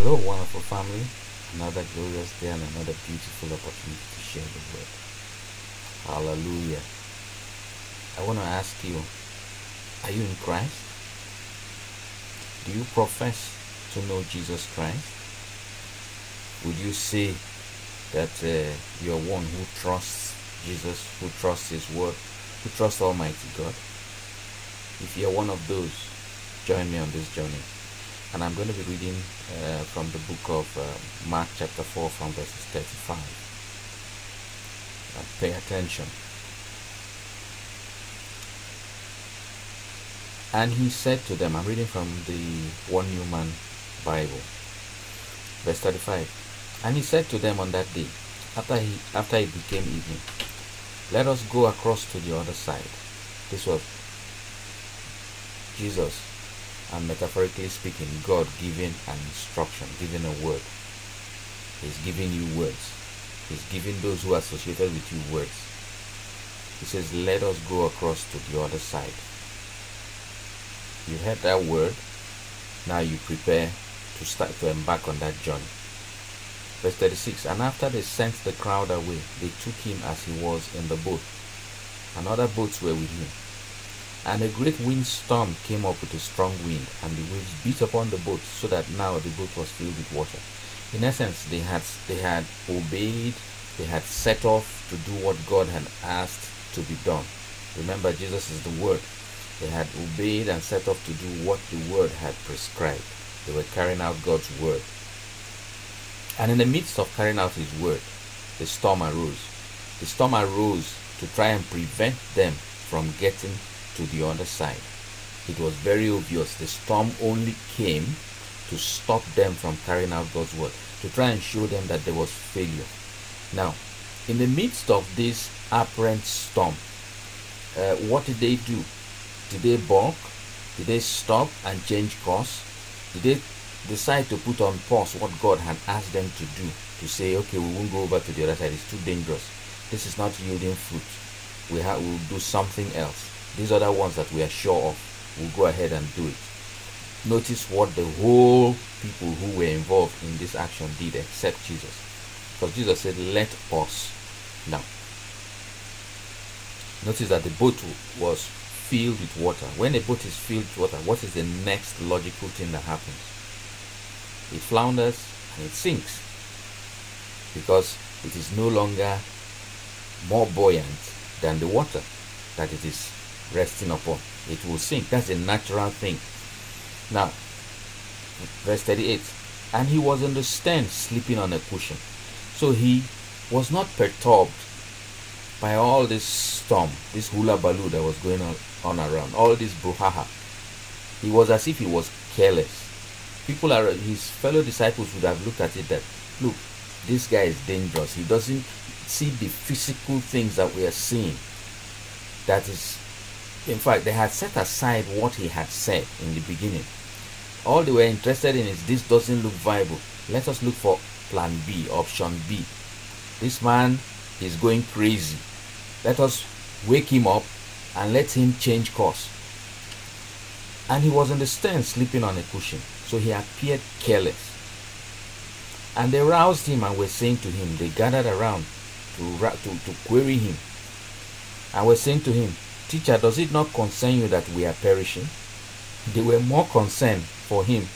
Hello, wonderful family. Another glorious day and another beautiful opportunity to share the word. Hallelujah. I want to ask you Are you in Christ? Do you profess to know Jesus Christ? Would you say that uh, you're one who trusts Jesus, who trusts His word, who trusts Almighty God? If you're one of those, join me on this journey and I'm going to be reading uh, from the book of uh, Mark chapter 4 from verses 35. Uh, pay attention. And he said to them, I'm reading from the One Newman Bible, verse 35. And he said to them on that day, after he after it became evening, let us go across to the other side. This was Jesus and metaphorically speaking, God giving an instruction, giving a word. He's giving you words. He's giving those who are associated with you words. He says, Let us go across to the other side. You heard that word. Now you prepare to start to embark on that journey. Verse 36 And after they sent the crowd away, they took him as he was in the boat, and other boats were with him. And a great windstorm came up with a strong wind, and the waves beat upon the boat, so that now the boat was filled with water. In essence, they had they had obeyed, they had set off to do what God had asked to be done. Remember, Jesus is the Word. They had obeyed and set off to do what the Word had prescribed. They were carrying out God's Word. And in the midst of carrying out His Word, the storm arose. The storm arose to try and prevent them from getting to the other side. It was very obvious the storm only came to stop them from carrying out God's word, to try and show them that there was failure. Now, in the midst of this apparent storm, uh, what did they do? Did they balk? Did they stop and change course? Did they decide to put on pause what God had asked them to do? To say, okay, we won't go over to the other side, it's too dangerous. This is not yielding fruit. We have, we'll do something else. These other ones that we are sure of, we'll go ahead and do it. Notice what the whole people who were involved in this action did except Jesus. Because Jesus said, Let us. Now, notice that the boat was filled with water. When a boat is filled with water, what is the next logical thing that happens? It flounders and it sinks because it is no longer more buoyant than the water that it is resting upon. It will sink. That's a natural thing. Now, verse 38 And he was in the stand sleeping on a cushion. So he was not perturbed by all this storm, this hula baloo that was going on, around, all this brouhaha. He was as if he was careless. People are his fellow disciples would have looked at it that look, this guy is dangerous. He doesn't see the physical things that we are seeing. That is in fact, they had set aside what he had said in the beginning. All they were interested in is this doesn't look viable. Let us look for plan B, option B. This man is going crazy. Let us wake him up and let him change course. And he was in the stand sleeping on a cushion, so he appeared careless. And they roused him and were saying to him, they gathered around to, to, to query him, and were saying to him, Teacher, does it not concern you that we are perishing? They were more concerned for him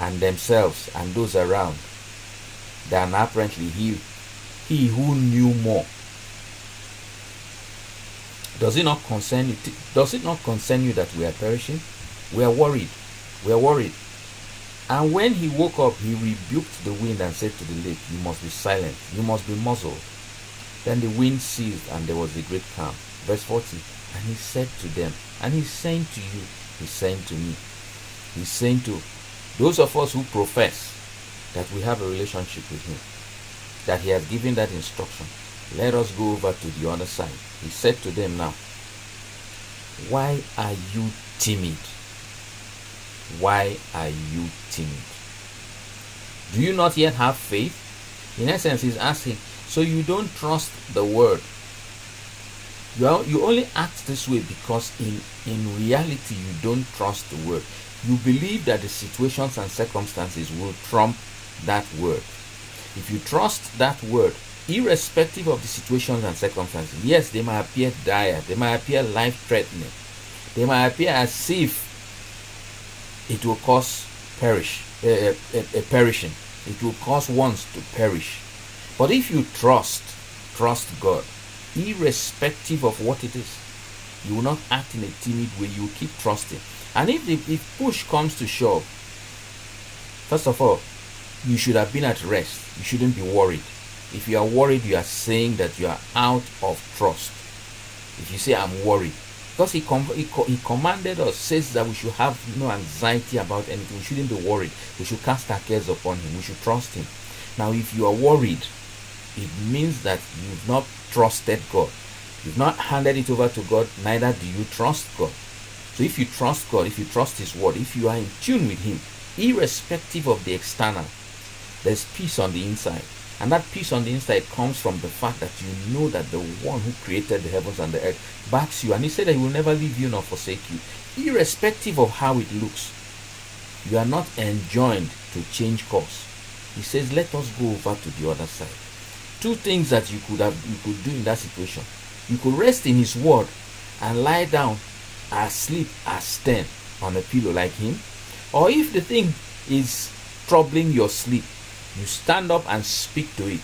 and themselves and those around than apparently he, he who knew more. Does it not concern you? Does it not concern you that we are perishing? We are worried. We are worried. And when he woke up, he rebuked the wind and said to the lake, You must be silent. You must be muzzled. Then the wind ceased and there was a great calm. Verse 40. And he said to them, and he's saying to you, he's saying to me, he's saying to those of us who profess that we have a relationship with him, that he has given that instruction. Let us go over to the other side. He said to them now, Why are you timid? Why are you timid? Do you not yet have faith? In essence, he's asking, so you don't trust the word are, you only act this way because in, in reality you don't trust the word. you believe that the situations and circumstances will trump that word. If you trust that word, irrespective of the situations and circumstances, yes, they might appear dire, they might appear life threatening, they might appear as if it will cause perish, uh, uh, uh, perishing, it will cause ones to perish. But if you trust, trust God, irrespective of what it is, you will not act in a timid way, you will keep trusting. And if the if push comes to shove, first of all, you should have been at rest. You shouldn't be worried. If you are worried, you are saying that you are out of trust. If you say, I'm worried, because he, com- he, co- he commanded us, says that we should have no anxiety about anything. We shouldn't be worried. We should cast our cares upon him. We should trust him. Now, if you are worried, it means that you've not trusted God. You've not handed it over to God, neither do you trust God. So if you trust God, if you trust His word, if you are in tune with Him, irrespective of the external, there's peace on the inside. And that peace on the inside comes from the fact that you know that the one who created the heavens and the earth backs you. And he said that he will never leave you nor forsake you. Irrespective of how it looks, you are not enjoined to change course. He says, let us go over to the other side. Two things that you could have you could do in that situation. You could rest in his word and lie down asleep as stand on a pillow like him. Or if the thing is troubling your sleep, you stand up and speak to it.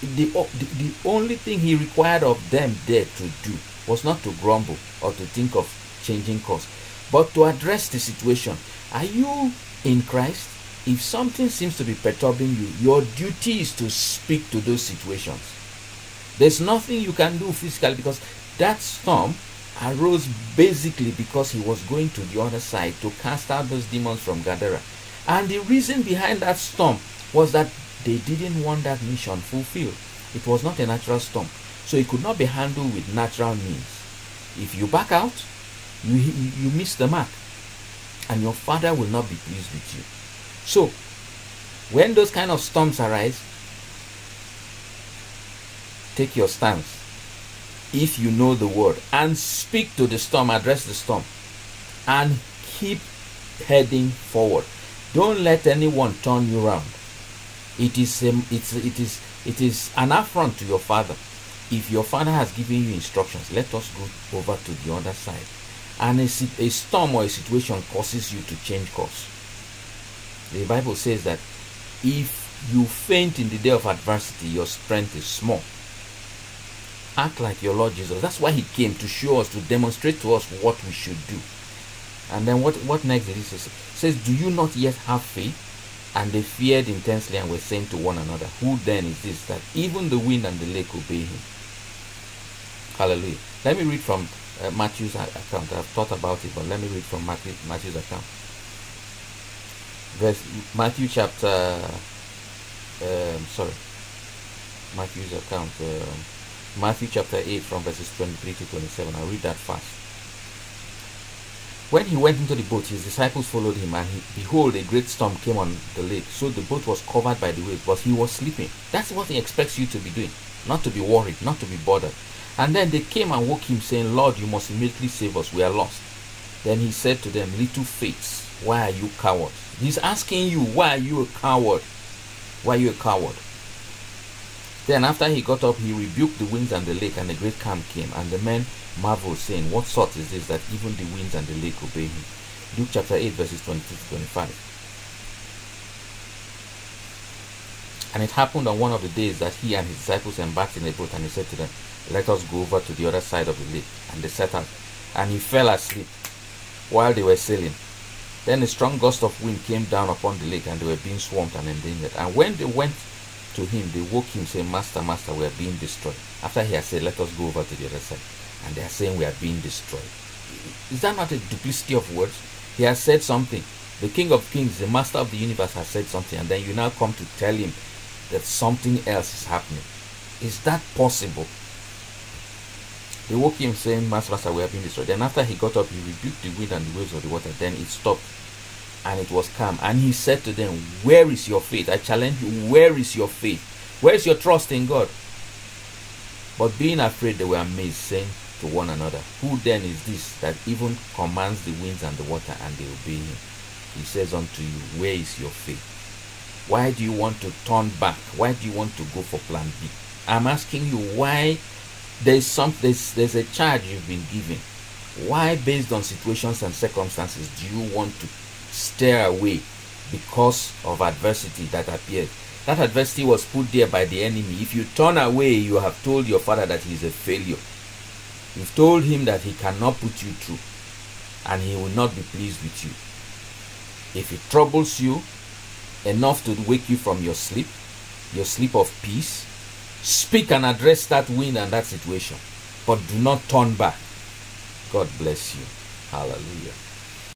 The, the, the only thing he required of them there to do was not to grumble or to think of changing course, but to address the situation. Are you in Christ? If something seems to be perturbing you, your duty is to speak to those situations. There's nothing you can do physically because that storm arose basically because he was going to the other side to cast out those demons from Gadara. And the reason behind that storm was that they didn't want that mission fulfilled. It was not a natural storm. So it could not be handled with natural means. If you back out, you, you miss the mark. And your father will not be pleased with you. So, when those kind of storms arise, take your stance. If you know the word and speak to the storm, address the storm, and keep heading forward. Don't let anyone turn you around. It is um, it's it is it is an affront to your father. If your father has given you instructions, let us go over to the other side. And a, a storm or a situation causes you to change course. The Bible says that if you faint in the day of adversity, your strength is small. Act like your Lord Jesus. That's why He came to show us, to demonstrate to us what we should do. And then what, what next did He say? says, Do you not yet have faith? And they feared intensely and were saying to one another, Who then is this that even the wind and the lake obey him? Hallelujah. Let me read from uh, Matthew's account. I've thought about it, but let me read from Matthew, Matthew's account. Verse Matthew chapter, um, sorry, Matthew's account, uh, Matthew chapter 8 from verses 23 to 27. I'll read that fast. When he went into the boat, his disciples followed him, and he, behold, a great storm came on the lake. So the boat was covered by the waves, but he was sleeping. That's what he expects you to be doing, not to be worried, not to be bothered. And then they came and woke him, saying, Lord, you must immediately save us. We are lost. Then he said to them, Little faith, why are you cowards? He's asking you, Why are you a coward? Why are you a coward? Then after he got up, he rebuked the winds and the lake, and a great calm came. And the men marveled, saying, What sort is this that even the winds and the lake obey him? Luke chapter 8, verses 22 to 25. And it happened on one of the days that he and his disciples embarked in a boat, and he said to them, Let us go over to the other side of the lake. And they set out. And he fell asleep while they were sailing. Then a strong gust of wind came down upon the lake, and they were being swamped and endangered. And when they went to him, they woke him, saying, Master, Master, we are being destroyed. After he had said, Let us go over to the other side. And they are saying, We are being destroyed. Is that not a duplicity of words? He has said something. The King of Kings, the Master of the universe, has said something, and then you now come to tell him that something else is happening. Is that possible? They woke him, saying, Master, Master, we have been destroyed. Then after he got up, he rebuked the wind and the waves of the water. Then it stopped and it was calm. And he said to them, Where is your faith? I challenge you, where is your faith? Where is your trust in God? But being afraid, they were amazed, saying, to one another. Who then is this that even commands the winds and the water and they obey him? He says unto you, Where is your faith? Why do you want to turn back? Why do you want to go for plan B? I'm asking you why there's some there's, there's a charge you've been given. Why, based on situations and circumstances, do you want to steer away because of adversity that appeared? That adversity was put there by the enemy. If you turn away, you have told your father that he is a failure. You've told him that he cannot put you through and he will not be pleased with you. If it troubles you enough to wake you from your sleep, your sleep of peace, speak and address that wind and that situation, but do not turn back. God bless you. Hallelujah.